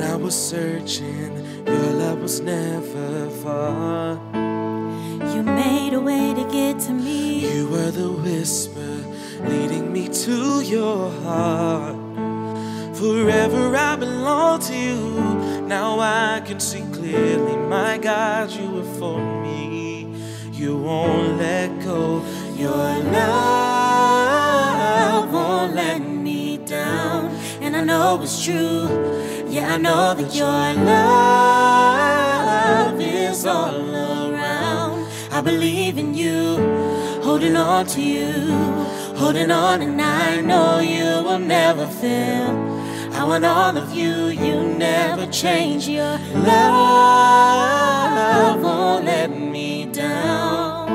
was searching, your love was never far. You made a way to get to me. You were the whisper leading me to your heart. Forever I belong to you. Now I can see clearly, my God, you were for me. You won't let go. Your love won't let me down. And I know it's true. Yeah, I know that your love is all around. I believe in you, holding on to you, holding on, and I know you will never fail. I want all of you, you never change. Your Love won't let me down.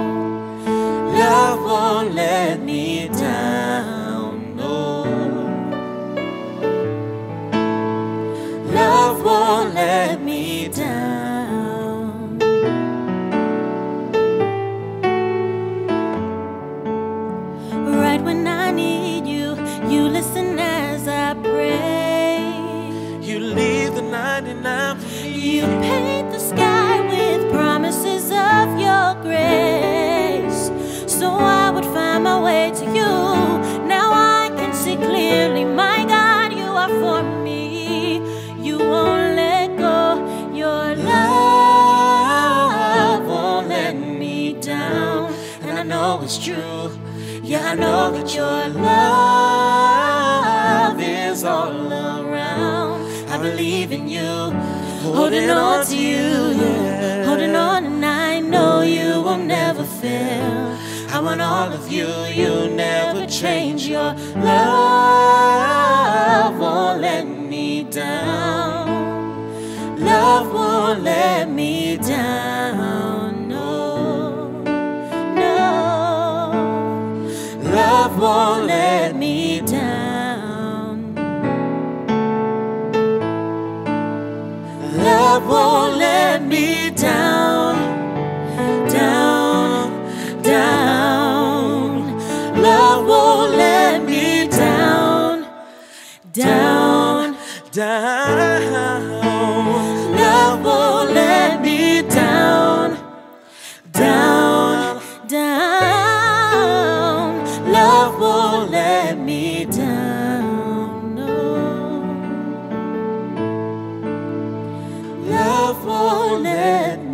Love won't let me down. 99. You paint the sky with promises of your grace. So I would find my way to you. Now I can see clearly, my God, you are for me. You won't let go. Your love won't let me down. And I know it's true. Yeah, I know that your love is all around. Believe in you, holding on to you, yeah. holding on, and I know you will never fail. I want all of you, you never change. Your love won't let me down. Love won't let me down. No, no. Love won't let me down. Down, down. Love won't let me down. Down, Down. let